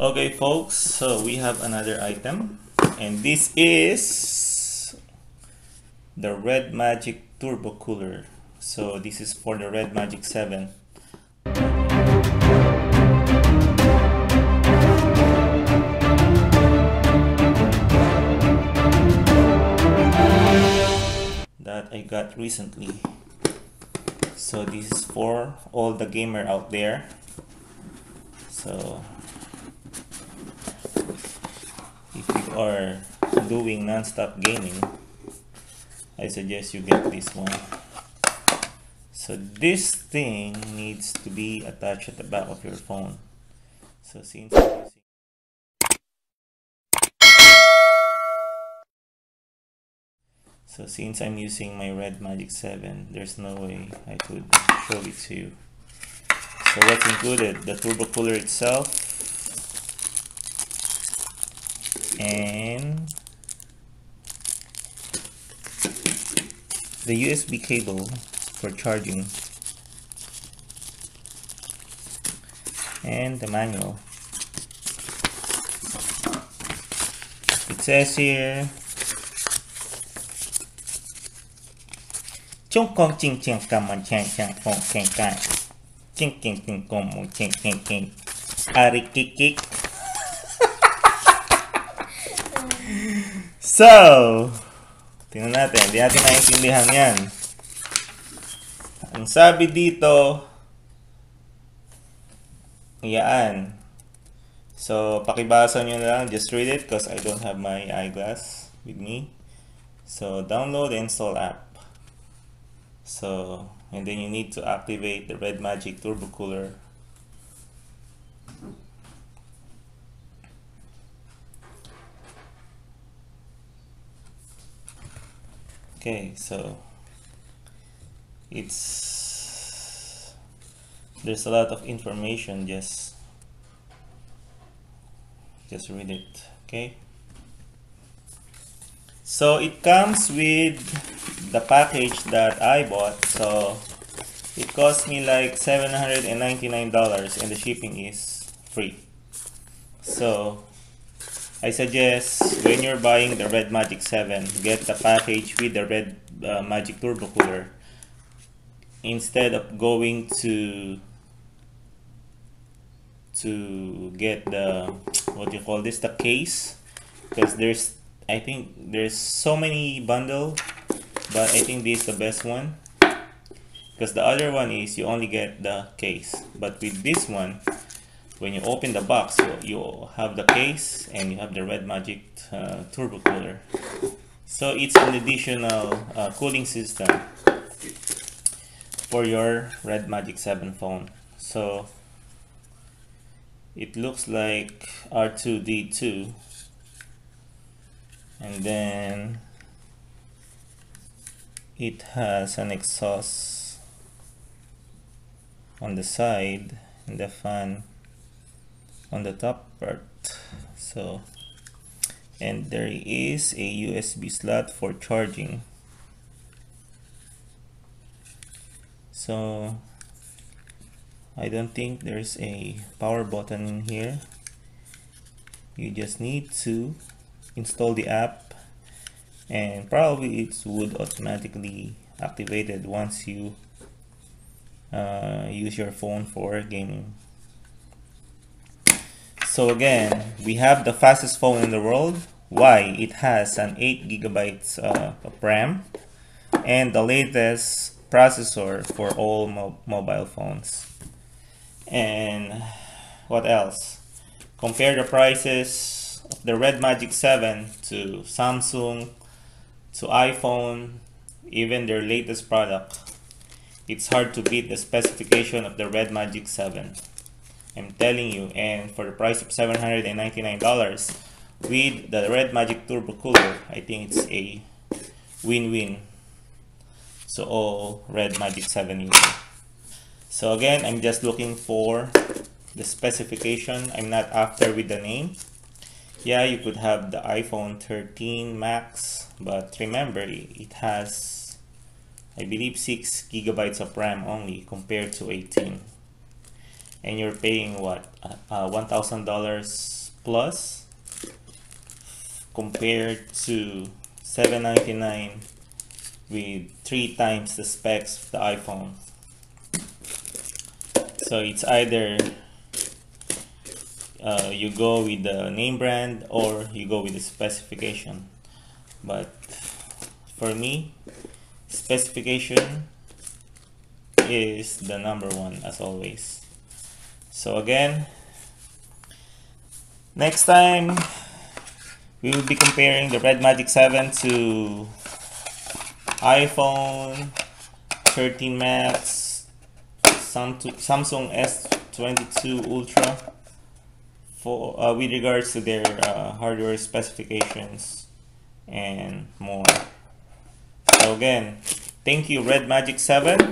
Okay folks, so we have another item and this is the Red Magic Turbo Cooler. So this is for the Red Magic 7. That I got recently. So this is for all the gamer out there. So if you are doing non-stop gaming I suggest you get this one. So this thing needs to be attached at the back of your phone. So since so since I'm using my Red Magic 7 there's no way I could show it to you. So what's included? The turbo cooler itself and the USB cable for charging. And the manual. It says here chung kong ching ching kam man chang chang kong ching kong ching ari kik kik So, tingnan natin. Hindi natin naiintindihan yan. Ang sabi dito, yan. So, pakibasa nyo na lang. Just read it because I don't have my eyeglass with me. So, download and install app. So, and then you need to activate the Red Magic Turbo Cooler okay so it's there's a lot of information just just read it okay? So it comes with the package that I bought so it cost me like $799 and the shipping is free. So I suggest when you're buying the Red Magic 7, get the package with the Red uh, Magic Turbo Cooler. Instead of going to to get the what do you call this the case? Because there's I think there's so many bundle but I think this is the best one. Because the other one is you only get the case. But with this one when you open the box you, have the case and you have the red magic uh, turbo cooler. So it's an additional uh, cooling system for your red magic 7 phone. So it looks like r2d2 and then it has an exhaust on the side and the fan on the top part. So and there is a USB slot for charging. So I don't think there's a power button in here. You just need to install the app and probably it would automatically activated once you uh, use your phone for gaming so again, we have the fastest phone in the world. Why? It has an 8 gigabytes uh, of RAM and the latest processor for all mo mobile phones. And what else? Compare the prices of the Red Magic 7 to Samsung, to iPhone, even their latest product. It's hard to beat the specification of the Red Magic 7. I'm telling you and for the price of $799 with the red magic turbo cooler I think it's a win-win. So all red magic 7 users so again I'm just looking for the specification. I'm not after with the name. Yeah you could have the iPhone 13 Max but remember it has I believe 6 gigabytes of RAM only compared to 18 and you're paying what uh, $1,000 plus compared to 799 with three times the specs of the iPhone. So it's either uh, you go with the name brand or you go with the specification. But for me, specification is the number one as always. So again, next time we will be comparing the Red Magic 7 to iPhone 13 Max, Samsung S22 Ultra for uh, with regards to their uh, hardware specifications and more. So again, thank you Red Magic 7.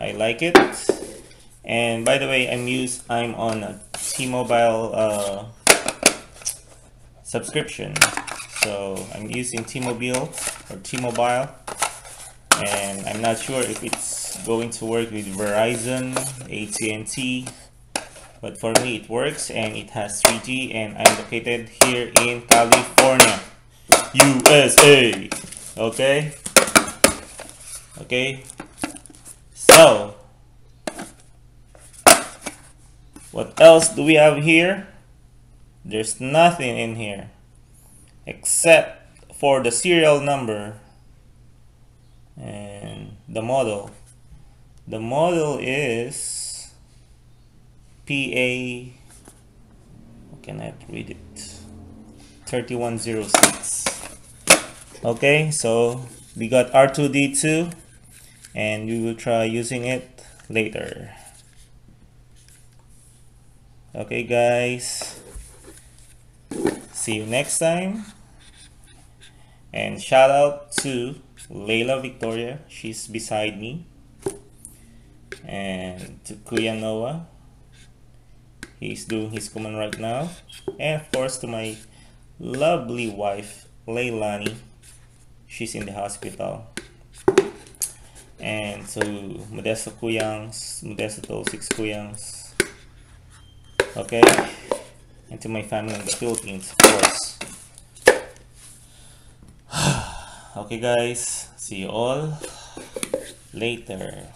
I like it. And by the way, I'm use I'm on a T-Mobile uh, subscription. So I'm using T-Mobile or T-Mobile and I'm not sure if it's going to work with Verizon, AT&T, but for me it works and it has 3G and I'm located here in California, USA. Okay? Okay? So, what else do we have here? There's nothing in here except for the serial number and the model. The model is PA, can I read it? 3106. Okay, so we got R2D2 and we will try using it later. Okay guys, see you next time. And shout out to Layla Victoria, she's beside me. And to Kuya Noah, he's doing his command right now. And of course to my lovely wife, Leilani, she's in the hospital. And to Modesto Kuyangs, Modesto 6 Kuyangs. Okay? And to my family in the Philippines, of course. okay guys, see you all later.